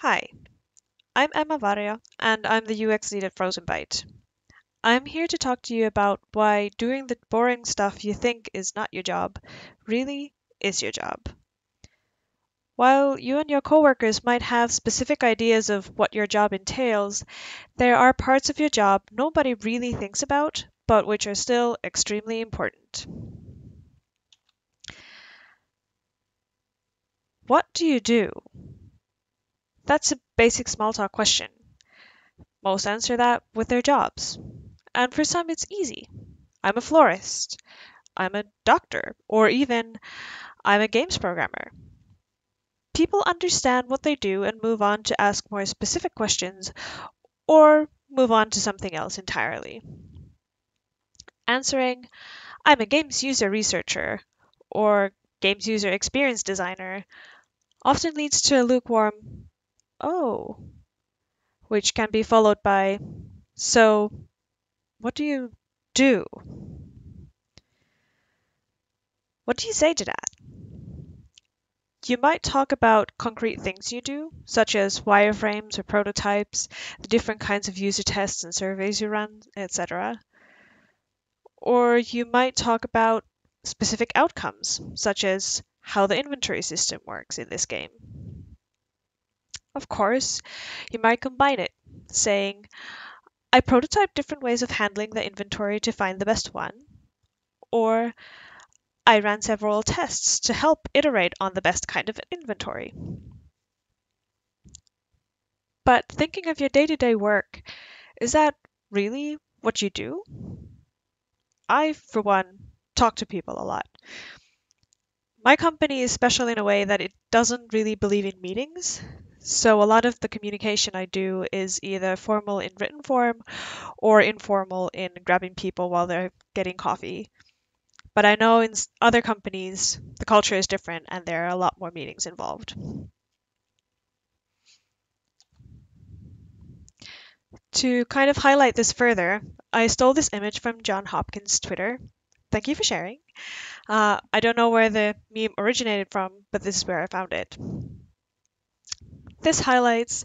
Hi, I'm Emma Varjo, and I'm the UX lead at Frozenbyte. I'm here to talk to you about why doing the boring stuff you think is not your job really is your job. While you and your coworkers might have specific ideas of what your job entails, there are parts of your job nobody really thinks about, but which are still extremely important. What do you do? That's a basic small talk question. Most answer that with their jobs. And for some, it's easy. I'm a florist. I'm a doctor. Or even, I'm a games programmer. People understand what they do and move on to ask more specific questions or move on to something else entirely. Answering, I'm a games user researcher or games user experience designer often leads to a lukewarm, oh, which can be followed by, so what do you do? What do you say to that? You might talk about concrete things you do, such as wireframes or prototypes, the different kinds of user tests and surveys you run, etc. Or you might talk about specific outcomes, such as how the inventory system works in this game. Of course, you might combine it, saying, I prototype different ways of handling the inventory to find the best one, or I ran several tests to help iterate on the best kind of inventory. But thinking of your day to day work, is that really what you do? I, for one, talk to people a lot. My company is special in a way that it doesn't really believe in meetings. So a lot of the communication I do is either formal in written form or informal in grabbing people while they're getting coffee. But I know in other companies, the culture is different and there are a lot more meetings involved. To kind of highlight this further, I stole this image from John Hopkins' Twitter. Thank you for sharing. Uh, I don't know where the meme originated from, but this is where I found it. This highlights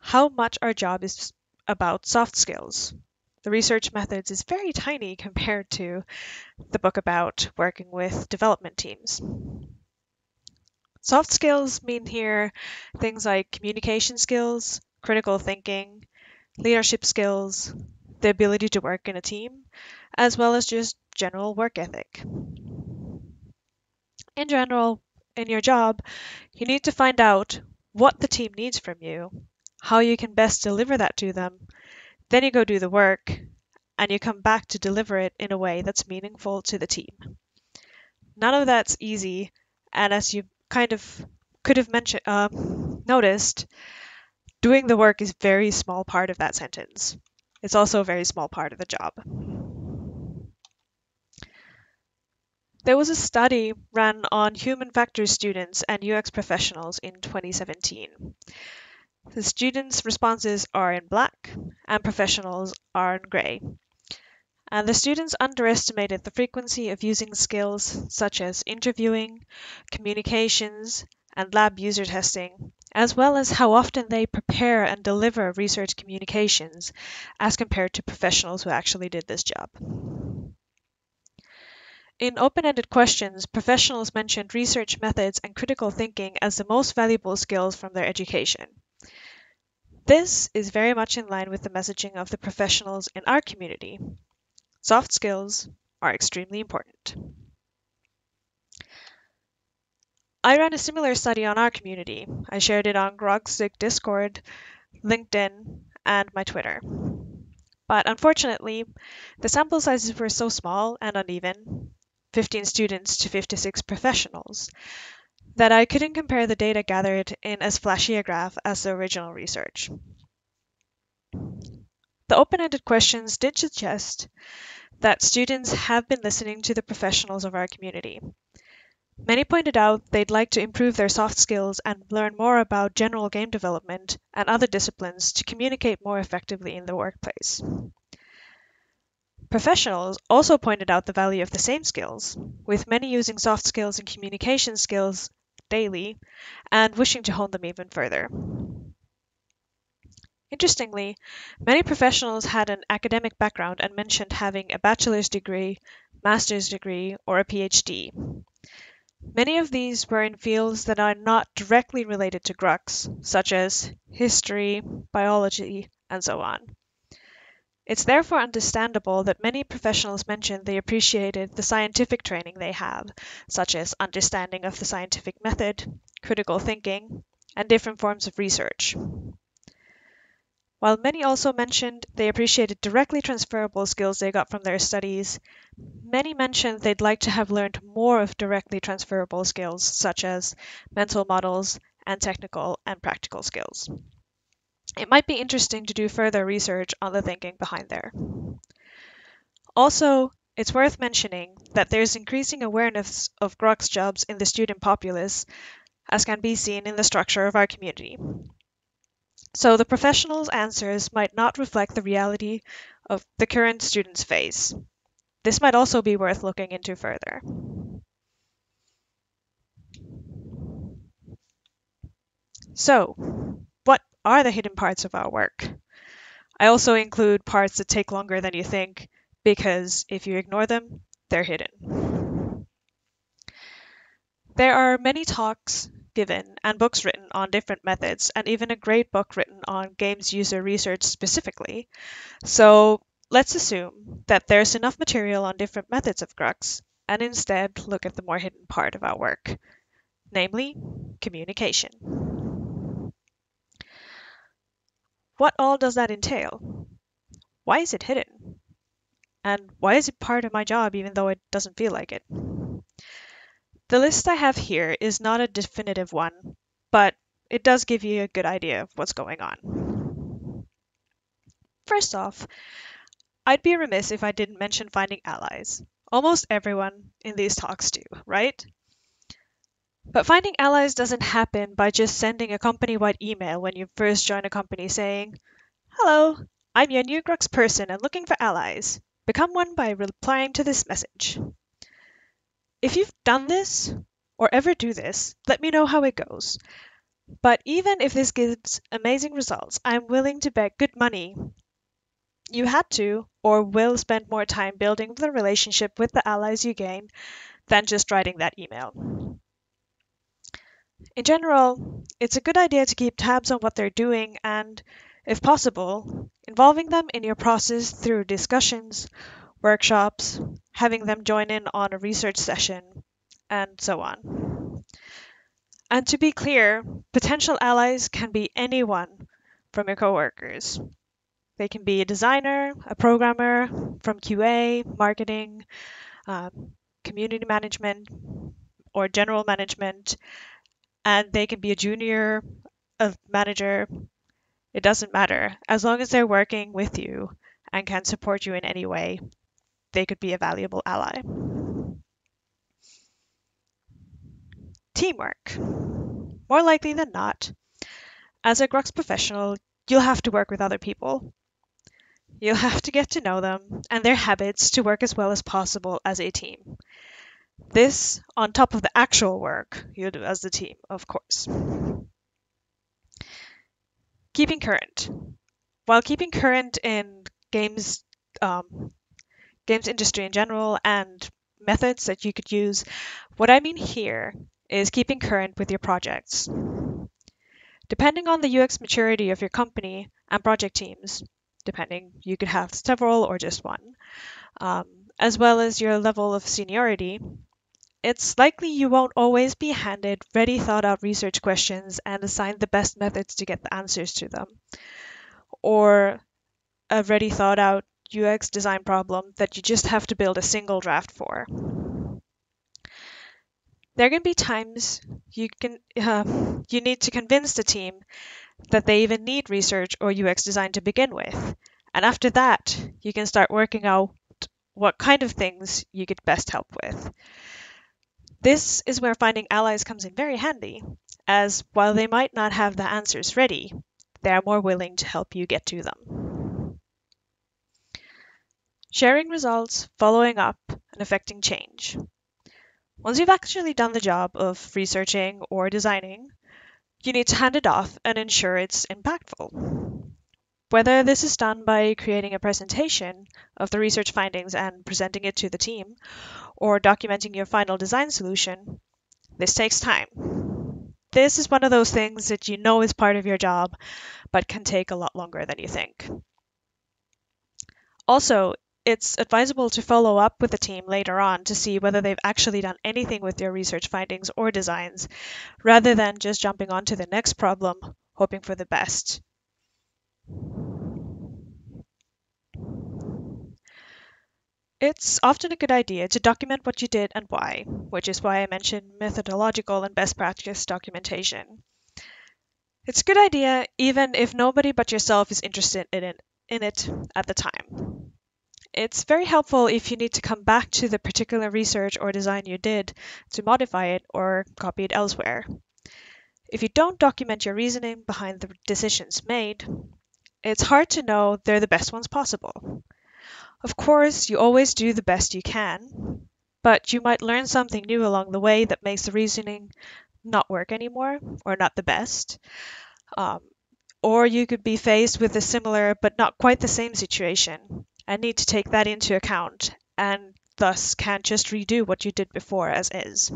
how much our job is about soft skills, the research methods is very tiny compared to the book about working with development teams. Soft skills mean here things like communication skills, critical thinking, leadership skills, the ability to work in a team, as well as just general work ethic. In general, in your job, you need to find out what the team needs from you, how you can best deliver that to them, then you go do the work and you come back to deliver it in a way that's meaningful to the team. None of that's easy, and as you kind of could have mentioned, uh, noticed, doing the work is very small part of that sentence. It's also a very small part of the job. There was a study run on human factors students and UX professionals in 2017. The students' responses are in black and professionals are in grey. And the students underestimated the frequency of using skills such as interviewing, communications, and lab user testing, as well as how often they prepare and deliver research communications as compared to professionals who actually did this job. In open-ended questions, professionals mentioned research methods and critical thinking as the most valuable skills from their education. This is very much in line with the messaging of the professionals in our community. Soft skills are extremely important. I ran a similar study on our community. I shared it on Grogstick Discord, LinkedIn, and my Twitter. But unfortunately, the sample sizes were so small and uneven 15 students to 56 professionals that I couldn't compare the data gathered in as flashy a graph as the original research. The open-ended questions did suggest that students have been listening to the professionals of our community. Many pointed out they'd like to improve their soft skills and learn more about general game development and other disciplines to communicate more effectively in the workplace. Professionals also pointed out the value of the same skills, with many using soft skills and communication skills daily and wishing to hone them even further. Interestingly, many professionals had an academic background and mentioned having a bachelor's degree, master's degree, or a PhD. Many of these were in fields that are not directly related to Grux, such as history, biology, and so on. It's therefore understandable that many professionals mentioned they appreciated the scientific training they have, such as understanding of the scientific method, critical thinking, and different forms of research. While many also mentioned they appreciated directly transferable skills they got from their studies, many mentioned they'd like to have learned more of directly transferable skills, such as mental models and technical and practical skills. It might be interesting to do further research on the thinking behind there. Also, it's worth mentioning that there's increasing awareness of Grux jobs in the student populace, as can be seen in the structure of our community. So the professional's answers might not reflect the reality of the current students face. This might also be worth looking into further. So, are the hidden parts of our work. I also include parts that take longer than you think because if you ignore them, they're hidden. There are many talks given and books written on different methods, and even a great book written on games user research specifically. So let's assume that there's enough material on different methods of Grux, and instead look at the more hidden part of our work, namely communication. What all does that entail? Why is it hidden? And why is it part of my job even though it doesn't feel like it? The list I have here is not a definitive one, but it does give you a good idea of what's going on. First off, I'd be remiss if I didn't mention finding allies. Almost everyone in these talks do, right? But finding allies doesn't happen by just sending a company wide email when you first join a company saying, Hello, I'm your new Grux person and looking for allies. Become one by replying to this message. If you've done this, or ever do this, let me know how it goes. But even if this gives amazing results, I'm willing to bet good money you had to or will spend more time building the relationship with the allies you gain than just writing that email. In general, it's a good idea to keep tabs on what they're doing and, if possible, involving them in your process through discussions, workshops, having them join in on a research session, and so on. And to be clear, potential allies can be anyone from your coworkers. They can be a designer, a programmer, from QA, marketing, um, community management, or general management, and they can be a junior, a manager. It doesn't matter. As long as they're working with you and can support you in any way, they could be a valuable ally. Teamwork. More likely than not, as a Grux professional, you'll have to work with other people. You'll have to get to know them and their habits to work as well as possible as a team. This on top of the actual work you do as the team, of course. Keeping current. While keeping current in games, um, games industry in general and methods that you could use, what I mean here is keeping current with your projects. Depending on the UX maturity of your company and project teams, depending, you could have several or just one, um, as well as your level of seniority, it's likely you won't always be handed ready thought out research questions and assigned the best methods to get the answers to them, or a ready thought out UX design problem that you just have to build a single draft for. There can be times you can uh, you need to convince the team that they even need research or UX design to begin with, and after that you can start working out what kind of things you could best help with. This is where finding allies comes in very handy, as while they might not have the answers ready, they are more willing to help you get to them. Sharing results, following up, and affecting change. Once you've actually done the job of researching or designing, you need to hand it off and ensure it's impactful. Whether this is done by creating a presentation of the research findings and presenting it to the team, or documenting your final design solution, this takes time. This is one of those things that you know is part of your job, but can take a lot longer than you think. Also, it's advisable to follow up with the team later on to see whether they've actually done anything with your research findings or designs, rather than just jumping on to the next problem, hoping for the best. It's often a good idea to document what you did and why, which is why I mentioned methodological and best practice documentation. It's a good idea even if nobody but yourself is interested in it, in it at the time. It's very helpful if you need to come back to the particular research or design you did to modify it or copy it elsewhere. If you don't document your reasoning behind the decisions made, it's hard to know they're the best ones possible. Of course, you always do the best you can, but you might learn something new along the way that makes the reasoning not work anymore or not the best. Um, or you could be faced with a similar but not quite the same situation and need to take that into account and thus can't just redo what you did before as is.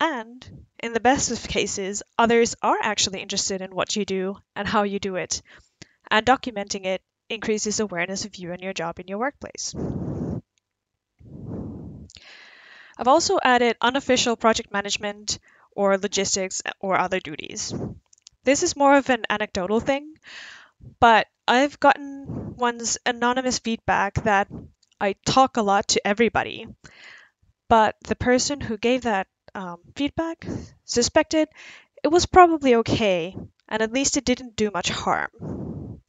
And in the best of cases, others are actually interested in what you do and how you do it, and documenting it increases awareness of you and your job in your workplace. I've also added unofficial project management or logistics or other duties. This is more of an anecdotal thing, but I've gotten one's anonymous feedback that I talk a lot to everybody, but the person who gave that um, feedback suspected it was probably okay, and at least it didn't do much harm.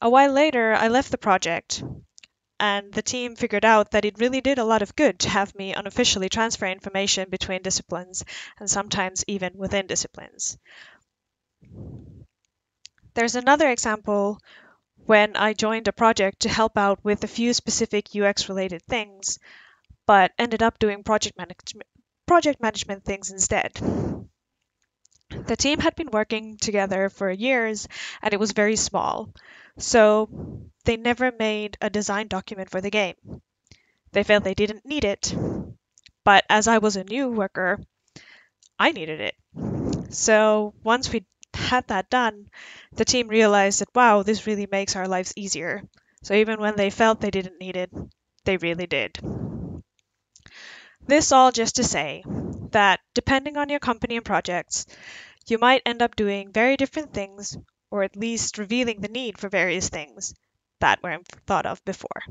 A while later, I left the project, and the team figured out that it really did a lot of good to have me unofficially transfer information between disciplines and sometimes even within disciplines. There's another example when I joined a project to help out with a few specific UX related things, but ended up doing project, manage- project management things instead. The team had been working together for years and it was very small. So they never made a design document for the game. They felt they didn't need it. But as I was a new worker, I needed it. So once we had that done, the team realized that wow, this really makes our lives easier. So even when they felt they didn't need it, they really did. This all just to say that depending on your company and projects, you might end up doing very different things or at least revealing the need for various things that weren't thought of before.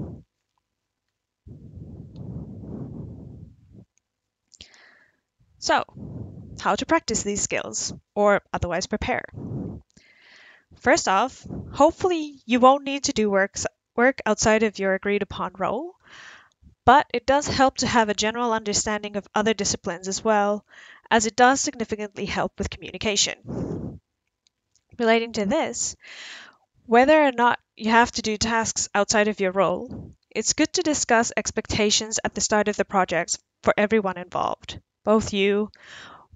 So, how to practice these skills, or otherwise prepare. First off, hopefully you won't need to do work, work outside of your agreed upon role, but it does help to have a general understanding of other disciplines as well, as it does significantly help with communication. Relating to this, whether or not you have to do tasks outside of your role, it's good to discuss expectations at the start of the projects for everyone involved, both you,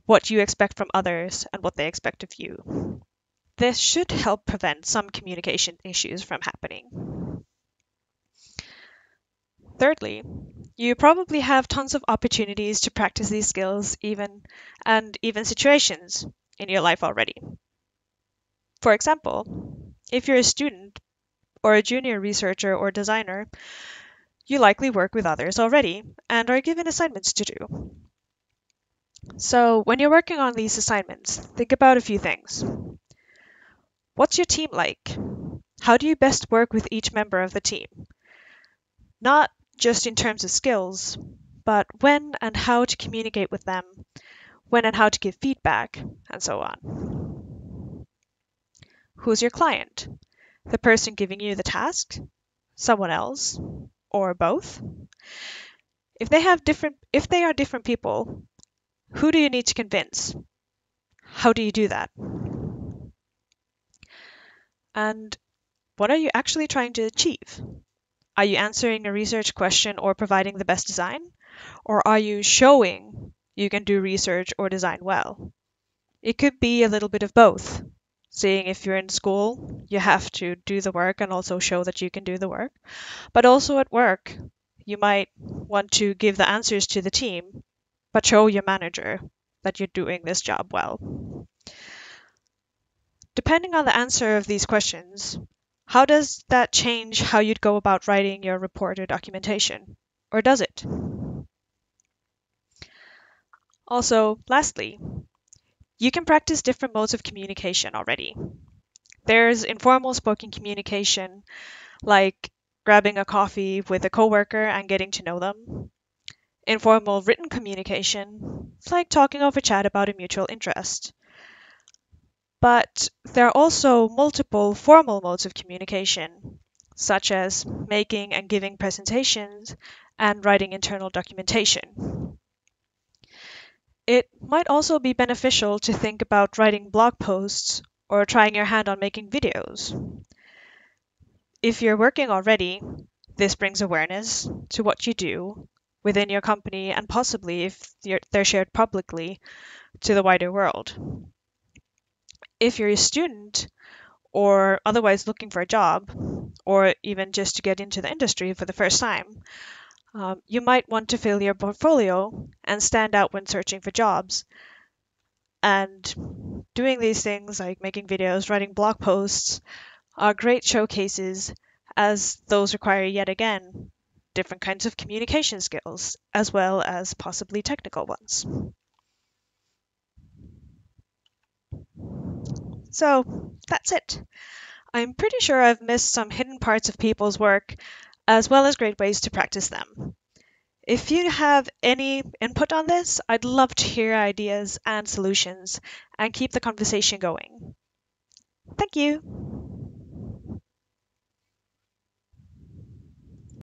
what you expect from others, and what they expect of you. This should help prevent some communication issues from happening. Thirdly, you probably have tons of opportunities to practice these skills even and even situations in your life already. For example, if you're a student or a junior researcher or designer, you likely work with others already and are given assignments to do. So, when you're working on these assignments, think about a few things. What's your team like? How do you best work with each member of the team? Not just in terms of skills, but when and how to communicate with them, when and how to give feedback, and so on. Who's your client? The person giving you the task? Someone else? Or both? If they have different if they are different people, who do you need to convince? How do you do that? And what are you actually trying to achieve? Are you answering a research question or providing the best design? Or are you showing you can do research or design well? It could be a little bit of both. seeing if you're in school, you have to do the work and also show that you can do the work. But also at work, you might want to give the answers to the team, but show your manager that you're doing this job well. Depending on the answer of these questions, how does that change how you'd go about writing your report or documentation? Or does it? Also, lastly, you can practice different modes of communication already. There's informal spoken communication, like grabbing a coffee with a coworker and getting to know them. Informal written communication, like talking over chat about a mutual interest. But there are also multiple formal modes of communication, such as making and giving presentations and writing internal documentation. It might also be beneficial to think about writing blog posts or trying your hand on making videos. If you're working already, this brings awareness to what you do within your company and possibly, if they're shared publicly, to the wider world if you're a student or otherwise looking for a job, or even just to get into the industry for the first time, um, you might want to fill your portfolio and stand out when searching for jobs. And doing these things like making videos, writing blog posts are great showcases as those require yet again different kinds of communication skills as well as possibly technical ones. So that's it. I'm pretty sure I've missed some hidden parts of people's work, as well as great ways to practice them. If you have any input on this, I'd love to hear ideas and solutions and keep the conversation going. Thank you.